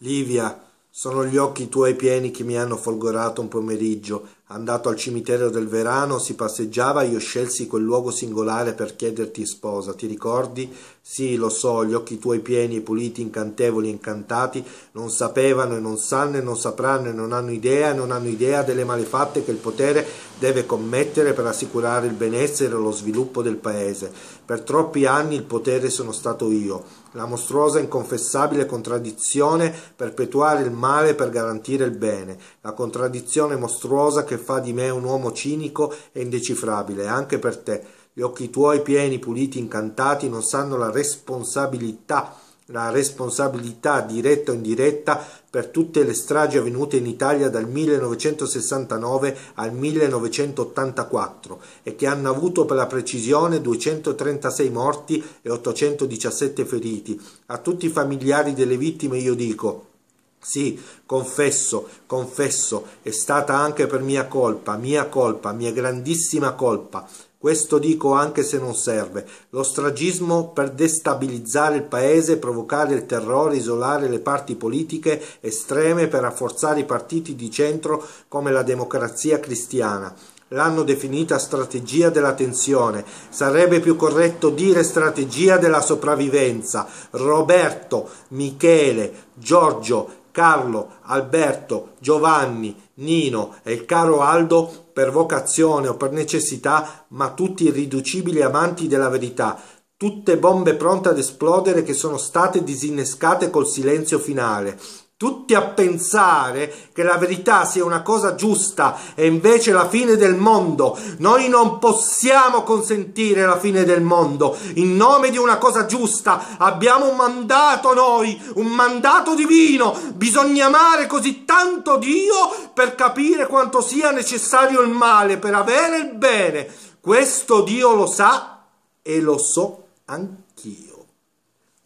Livia, sono gli occhi tuoi pieni che mi hanno folgorato un pomeriggio. Andato al cimitero del Verano, si passeggiava, io scelsi quel luogo singolare per chiederti sposa. Ti ricordi? Sì, lo so, gli occhi tuoi pieni e puliti, incantevoli e incantati, non sapevano e non sanno e non sapranno e non hanno idea e non hanno idea delle malefatte che il potere deve commettere per assicurare il benessere e lo sviluppo del paese. Per troppi anni il potere sono stato io, la mostruosa e inconfessabile contraddizione perpetuare il male per garantire il bene, la contraddizione mostruosa che fa di me un uomo cinico e indecifrabile, anche per te. Gli occhi tuoi pieni, puliti, incantati non sanno la responsabilità la responsabilità diretta o indiretta per tutte le stragi avvenute in Italia dal 1969 al 1984 e che hanno avuto per la precisione 236 morti e 817 feriti. A tutti i familiari delle vittime io dico sì, confesso, confesso, è stata anche per mia colpa, mia colpa, mia grandissima colpa. Questo dico anche se non serve. Lo stragismo per destabilizzare il paese, provocare il terrore, isolare le parti politiche estreme per rafforzare i partiti di centro come la democrazia cristiana. L'hanno definita strategia della tensione. Sarebbe più corretto dire strategia della sopravvivenza. Roberto, Michele, Giorgio, Carlo, Alberto, Giovanni, Nino e il caro Aldo per vocazione o per necessità, ma tutti irriducibili amanti della verità, tutte bombe pronte ad esplodere che sono state disinnescate col silenzio finale tutti a pensare che la verità sia una cosa giusta e invece la fine del mondo. Noi non possiamo consentire la fine del mondo. In nome di una cosa giusta abbiamo un mandato noi, un mandato divino. Bisogna amare così tanto Dio per capire quanto sia necessario il male per avere il bene. Questo Dio lo sa e lo so anch'io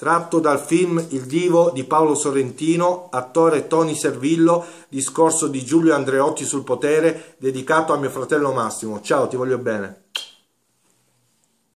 tratto dal film Il Divo di Paolo Sorrentino, attore Tony Servillo, discorso di Giulio Andreotti sul potere, dedicato a mio fratello Massimo. Ciao, ti voglio bene.